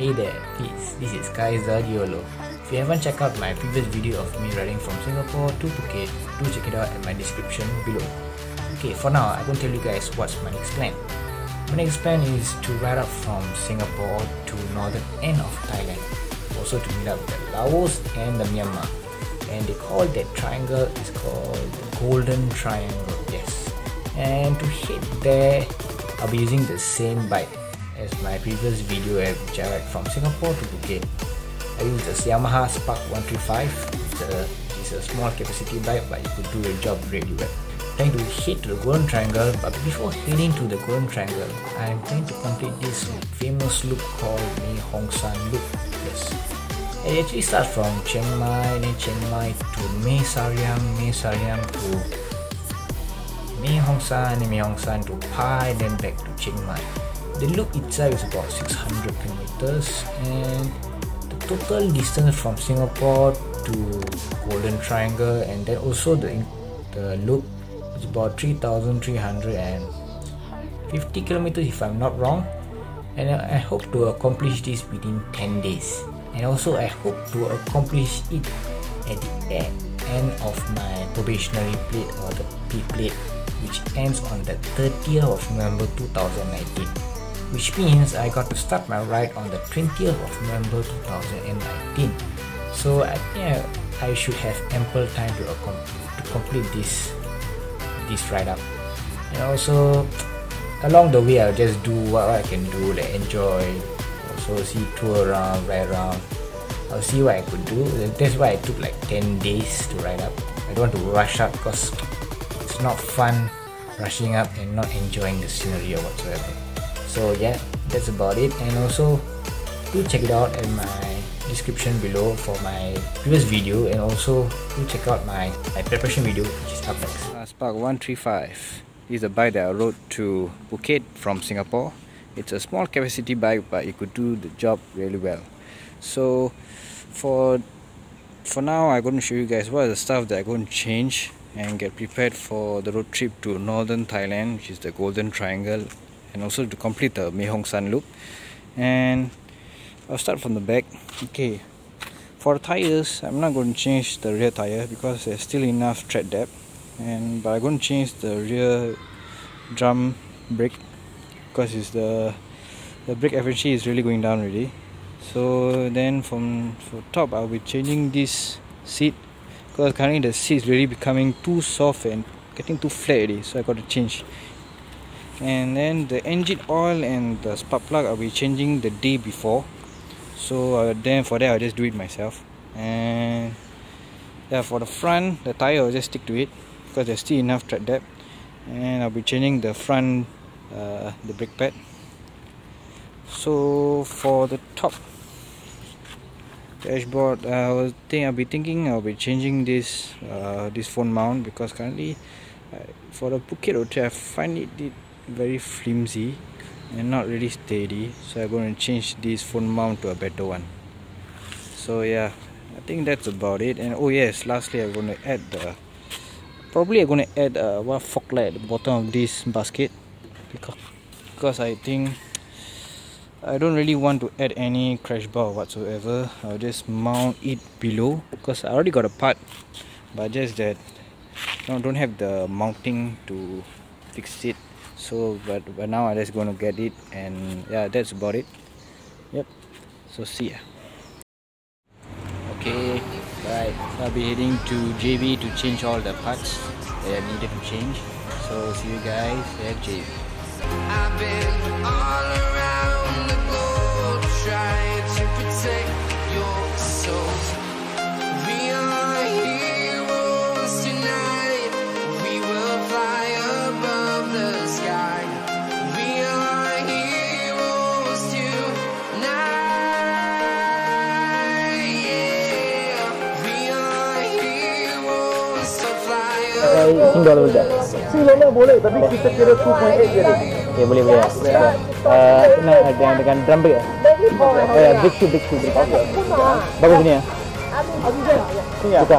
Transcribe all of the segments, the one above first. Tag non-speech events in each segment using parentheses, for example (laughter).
Hey there, peace. This is Kai Zadiolo. If you haven't checked out my previous video of me riding from Singapore to Phuket, do check it out in my description below. Okay, for now, going to tell you guys what's my next plan. My next plan is to ride up from Singapore to northern end of Thailand, also to meet up the Laos and the Myanmar. And they call that triangle is called the Golden Triangle. Yes, and to hit there, I'll be using the same bike as my previous video at Jarak from Singapore to Phuket. I use the Yamaha Spark 135. It's a, it's a small capacity bike but it could do the job really well. Trying to head to the Golden Triangle but before heading to the Golden Triangle, I'm trying to complete this famous loop called Mae Hong Son Loop. Yes. It actually starts from Chiang Mai, then Chiang Mai to Mae Sariang, Mae Sariang to Mae Hong Son, Mae Hong Son to Pai, then back to Chiang Mai. The loop itself is about 600 kilometers and the total distance from Singapore to Golden Triangle and then also the the loop is about 3,350 kilometers if I'm not wrong. And I hope to accomplish this within 10 days. And also I hope to accomplish it at the end of my probationary plate or the P plate which ends on the 30th of November 2019 which means I got to start my ride on the 20th of November 2019. So I think I should have ample time to, to complete this this ride up. And also along the way I'll just do what I can do, like enjoy, also see tour around, ride around. I'll see what I could do. That's why I took like 10 days to ride up. I don't want to rush up because it's not fun rushing up and not enjoying the scenery or whatsoever so yeah that's about it. And also do check it out in my description below for my previous video. And also do check out my, my preparation video which is up next. Uh, spark 135 is a bike that i rode to phuket from singapore. It's a small capacity bike but it could do the job really well. So for for now i'm going to show you guys what are the stuff that i'm going to change and get prepared for the road trip to northern thailand which is the golden triangle and also to complete the Mae Hong Son loop. And I'll start from the back. Okay. For tires I'm not going to change the rear tire because there's still enough tread depth. And but I'm going to change the rear drum brake because it's the the brake efficiency is really going down already. So then from for top I'll be changing this seat because currently the seat is really becoming too soft and getting too flat already. So I got to change and then the engine oil and the spark plug I'll be changing the day before. So uh, then for that I'll just do it myself. And yeah for the front the tire I'll just stick to it because there's still enough tread depth. And I'll be changing the front uh, the brake pad. So for the top dashboard I was think I'll be thinking I'll be changing this uh, this phone mount because currently uh, for the Phuket hotel I find it, it very flimsy and not really steady so I'm going to change this phone mount to a better one. So yeah I think that's about it. And oh yes lastly I'm going to add the probably I'm going to add a one fog light at the bottom of this basket because, because I think I don't really want to add any crash bar whatsoever. I'll just mount it below because I already got a part but just that I don't have the mounting to fix it so but, but now I'm just gonna get it and yeah that's about it. Yep. So see ya. Okay right. I'll be heading to JB to change all the parts that I needed to change. So see you guys at JB single udah single boleh tapi kita kira 2.8 jadi. Ya boleh boleh. Ya uh, nah dengan dengan drum break ya? Oh ya big two big two big bagus ini ya? Buka.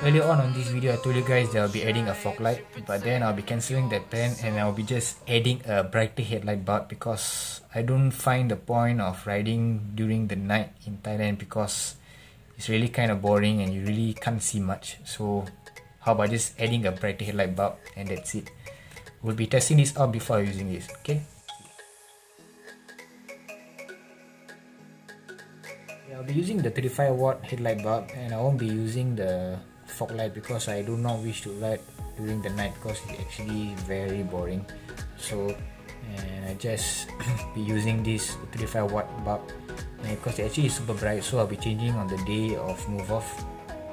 Earlier on on this video, I told you guys that I'll be adding a fog light, but then I'll be cancelling that plan and I'll be just adding a brighter headlight bulb because I don't find the point of riding during the night in Thailand because it's really kind of boring and you really can't see much. So how about just adding a brighter headlight bulb and that's it. We'll be testing this out before using this, okay? I'll be using the 35 watt headlight bulb and I won't be using the fog light because I do not wish to ride during the night because it's actually very boring. So and I just (coughs) be using this 35 watt bulb. Because it actually is super bright so I'll be changing on the day of move off.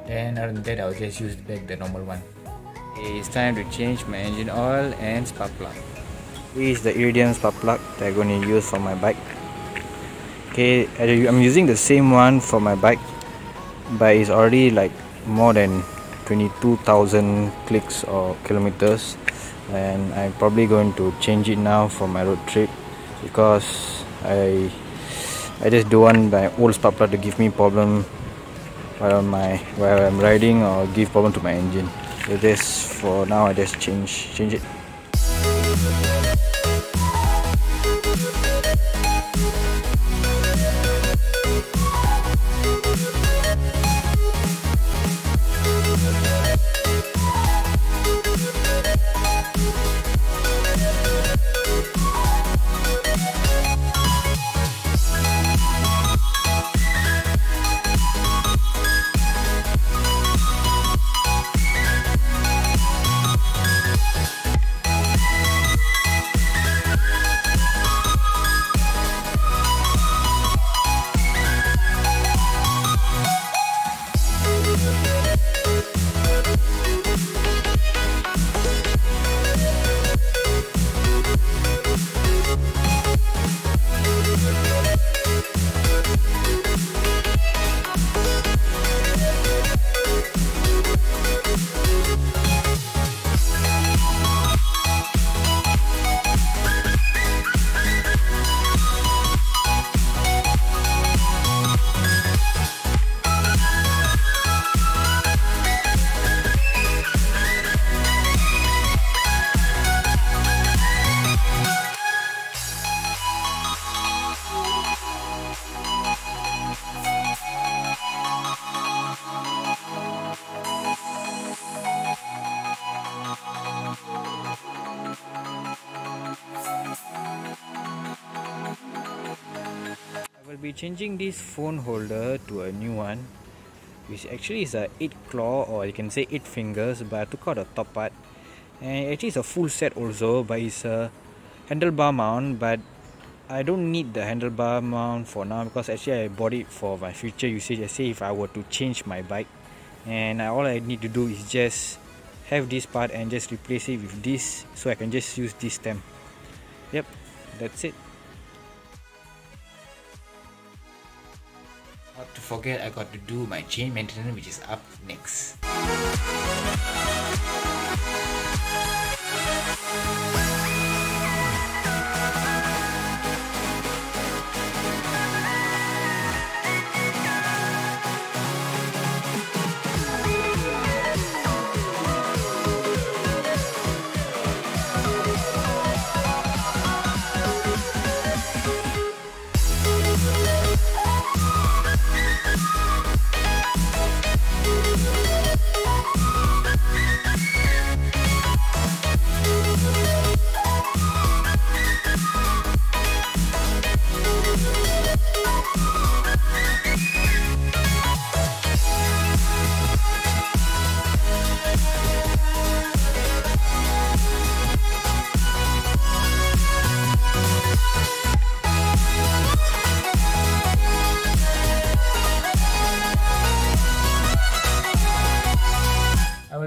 Then other than that I'll just use back the normal one. It's time to change my engine oil and spark plug. This is the iridium spark plug that I'm going to use for my bike. Okay I'm using the same one for my bike but it's already like more than 22,000 clicks or kilometers and I'm probably going to change it now for my road trip because I I just don't want my old spark plug to give me problem while my while I'm riding or give problem to my engine. So this for now I just change change it changing this phone holder to a new one which actually is a 8 claw or you can say 8 fingers but I took out the top part. And actually it's a full set also but it's a handlebar mount but I don't need the handlebar mount for now because actually I bought it for my future usage. I say if I were to change my bike and all I need to do is just have this part and just replace it with this so I can just use this stem. Yep that's it Not to forget, I got to do my chain maintenance, which is up next.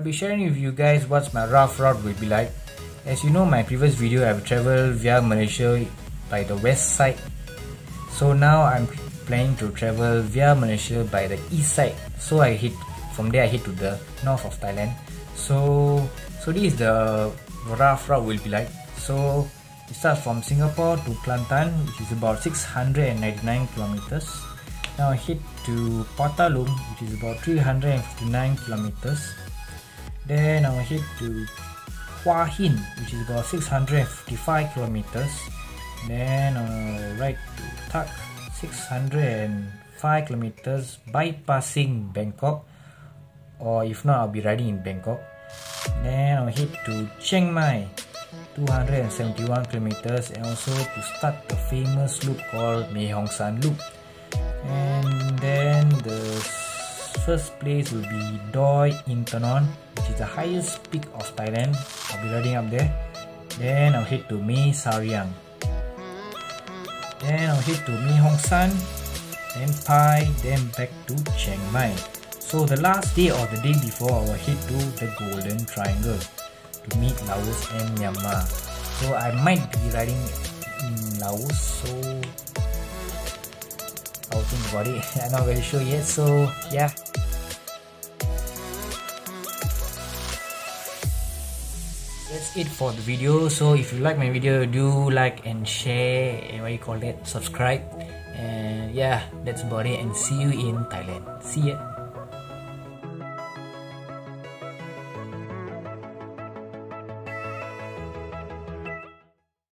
I will be sharing with you guys what my rough route will be like. As you know my previous video I've traveled via Malaysia by the west side. So now I'm planning to travel via Malaysia by the east side. So I hit from there I hit to the north of Thailand. So so this is the rough route will be like. So it starts from Singapore to Kelantan which is about 699 kilometers. Now I hit to Phatthalung which is about 359 kilometers then I will head to Hua Hin which is about 655 kilometers. Then uh, right to Tak 605 kilometers bypassing Bangkok. Or if not I'll be riding in Bangkok. Then I'll head to Chiang Mai 271 kilometers and also to start the famous loop called Mae Hong Son Loop. And then the first place will be Doi Inthanon which is the highest peak of Thailand. I'll be riding up there. Then I'll head to Mae Sariang then I'll head to Mae Hong Son then Pai then back to Chiang Mai. So the last day or the day before I will head to the Golden Triangle to meet Laos and Myanmar. So I might be riding in Laos so I'll think about it. (laughs) I'm not very sure yet so yeah that's it for the video. So if you like my video do like and share and what you call that subscribe. And yeah that's about it. And see you in Thailand. See ya